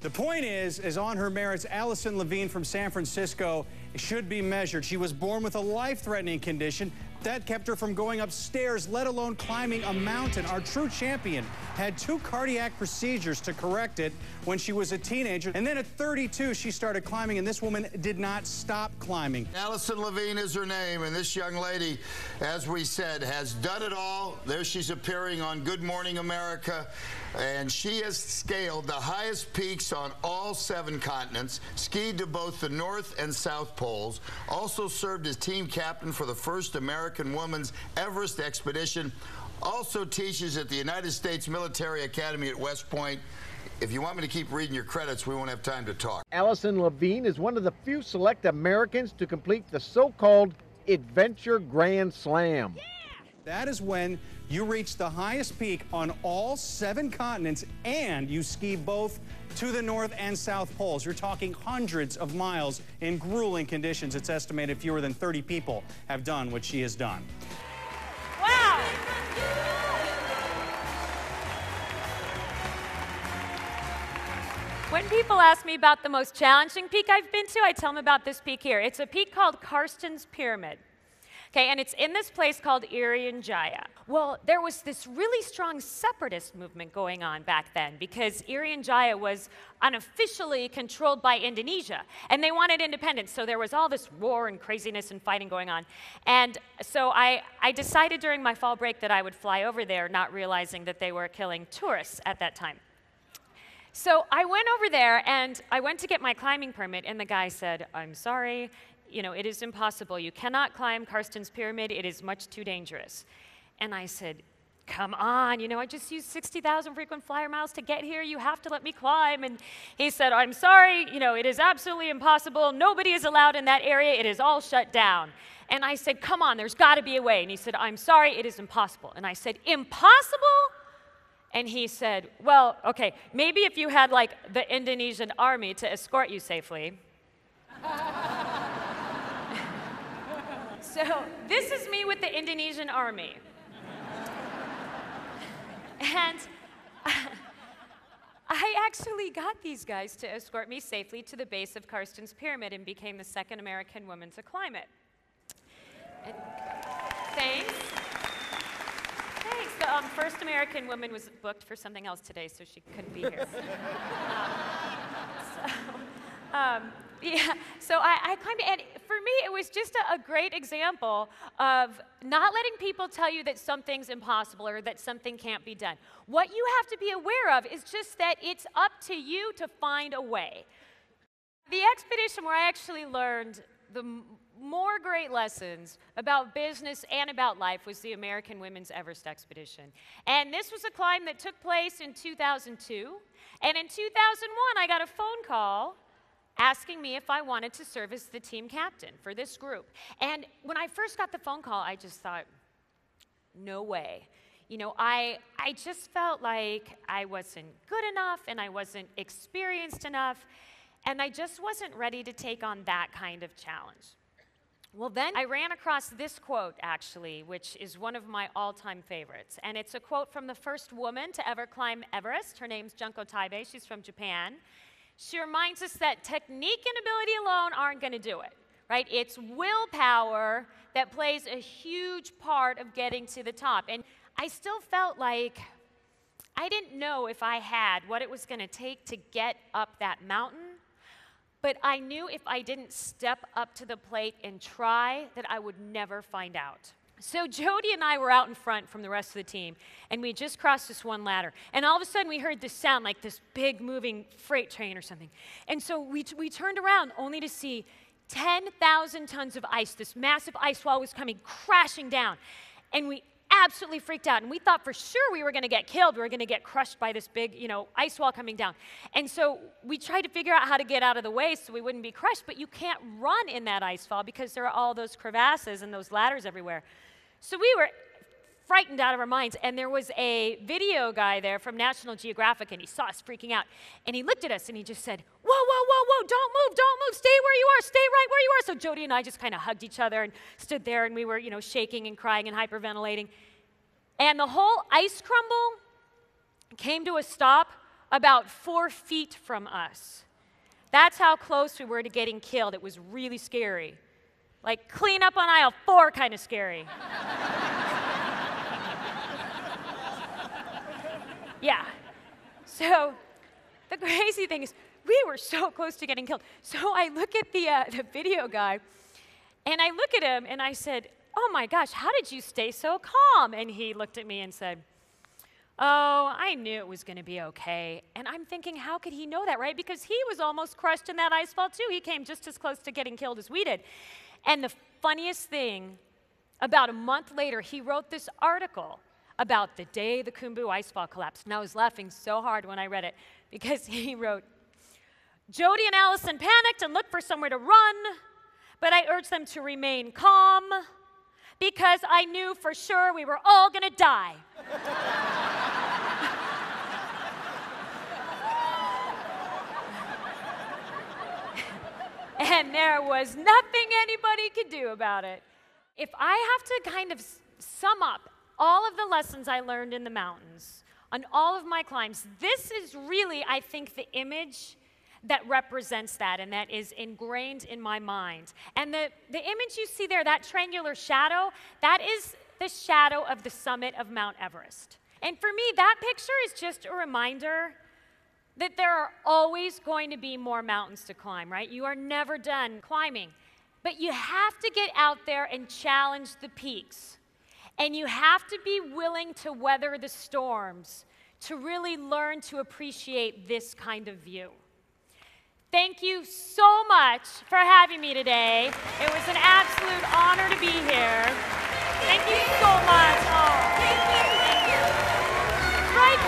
The point is, is on her merits, Alison Levine from San Francisco should be measured. She was born with a life-threatening condition that kept her from going upstairs, let alone climbing a mountain. Our true champion had two cardiac procedures to correct it when she was a teenager. And then at 32, she started climbing, and this woman did not stop climbing. Alison Levine is her name, and this young lady, as we said, has done it all. There she's appearing on Good Morning America, and she has scaled the highest peaks on all seven continents, skied to both the North and South Poles, also served as team captain for the first American Women's Everest expedition, also teaches at the United States Military Academy at West Point. If you want me to keep reading your credits, we won't have time to talk. Alison Levine is one of the few select Americans to complete the so-called Adventure Grand Slam. That is when you reach the highest peak on all seven continents and you ski both to the North and South Poles. You're talking hundreds of miles in grueling conditions. It's estimated fewer than 30 people have done what she has done. Wow. When people ask me about the most challenging peak I've been to, I tell them about this peak here. It's a peak called Carstensz Pyramid. Okay, and it's in this place called Irian Jaya. Well, there was this really strong separatist movement going on back then because Irian Jaya was unofficially controlled by Indonesia and they wanted independence. So there was all this war and craziness and fighting going on. And so I, I decided during my fall break that I would fly over there, not realizing that they were killing tourists at that time. So I went over there and I went to get my climbing permit, and the guy said, I'm sorry, you know, it is impossible. You cannot climb Carstensz Pyramid, it is much too dangerous. And I said, Come on, you know, I just used 60,000 frequent flyer miles to get here. You have to let me climb. And he said, I'm sorry, you know, it is absolutely impossible. Nobody is allowed in that area. It is all shut down. And I said, Come on, there's got to be a way. And he said, I'm sorry, it is impossible. And I said, Impossible? And he said, Well, okay, maybe if you had like the Indonesian army to escort you safely. so this is me with the Indonesian army. And I actually got these guys to escort me safely to the base of Carstensz Pyramid and became the second American woman to climb it. And thanks. Thanks. The um, first American woman was booked for something else today, so she couldn't be here. um, so, um, yeah, so I, I, climbed, and for me, it was just a, a, great example of not letting people tell you that something's impossible or that something can't be done. What you have to be aware of is just that it's up to you to find a way. The expedition where I actually learned the more great lessons about business and about life was the American Women's Everest Expedition. And this was a climb that took place in 2002. And in 2001, I got a phone call asking me if I wanted to serve as the team captain for this group. And when I first got the phone call, I just thought, no way. You know, I, I just felt like I wasn't good enough and I wasn't experienced enough, and I just wasn't ready to take on that kind of challenge. Well, then I ran across this quote, actually, which is one of my all time favorites. And it's a quote from the first woman to ever climb Everest. Her name's Junko Tabei. She's from Japan. She reminds us that technique and ability alone aren't going to do it, right? It's willpower that plays a huge part of getting to the top. And I still felt like I didn't know if I had what it was going to take to get up that mountain. But I knew if I didn't step up to the plate and try, that I would never find out. So Jody and I were out in front from the rest of the team, and we just crossed this one ladder. And all of a sudden, we heard this sound like this big moving freight train or something. And so we, we turned around only to see 10,000 tons of ice. This massive ice wall was coming crashing down. And we absolutely freaked out. And we thought for sure we were going to get killed. We were going to get crushed by this big, you know, ice wall coming down. And so we tried to figure out how to get out of the way so we wouldn't be crushed. But you can't run in that ice fall because there are all those crevasses and those ladders everywhere. So we were frightened out of our minds. And there was a video guy there from National Geographic, and he saw us freaking out. And he looked at us and he just said, Whoa, whoa, whoa, whoa, don't move, don't move, stay where you are, stay right where you are. So Jody and I just kind of hugged each other and stood there, and we were, you know, shaking and crying and hyperventilating. And the whole ice crumble came to a stop about four feet from us. That's how close we were to getting killed. It was really scary. Like clean up on aisle four, kind of scary. yeah. So the crazy thing is, we were so close to getting killed. So I look at the, uh, the video guy, and I look at him, and I said, Oh my gosh, how did you stay so calm? And he looked at me and said, Oh, I knew it was going to be okay. And I'm thinking, how could he know that, right? Because he was almost crushed in that ice fall, too. He came just as close to getting killed as we did. And the funniest thing, about a month later, he wrote this article about the day the Khumbu ice fall collapsed. And I was laughing so hard when I read it because he wrote, Jody and Alison panicked and looked for somewhere to run, but I urged them to remain calm because I knew for sure we were all to die. and there was nothing anybody could do about it. If I have to kind of sum up all of the lessons I learned in the mountains on all of my climbs, this is really, I think, the image that represents that and that is ingrained in my mind. And the, the image you see there, that triangular shadow, that is the shadow of the summit of Mount Everest. And for me, that picture is just a reminder that there are always going to be more mountains to climb, right? You are never done climbing. But you have to get out there and challenge the peaks. And you have to be willing to weather the storms to really learn to appreciate this kind of view. Thank you so much for having me today. It was an absolute honor to be here. Thank you so much. Oh, thank you. Right back.